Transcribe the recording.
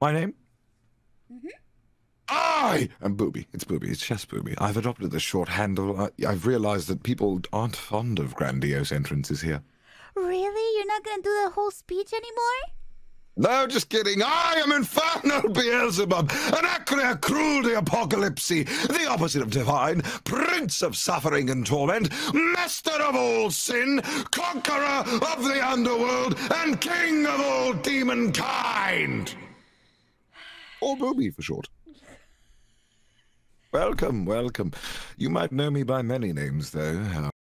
My name? Mm-hmm. I am Bubi. It's Bubi. It's just Bubi. I've adopted the short handle. I, I've realized that people aren't fond of grandiose entrances here. Really? You're not gonna do the whole speech anymore? No, just kidding. I am Infernal Beelzebub, an acre cruel de apocalypse, the opposite of divine, prince of suffering and torment, master of all sin, conqueror of the underworld, and king of all demon kind. Or Bubi for short. Welcome, welcome. You might know me by many names, though.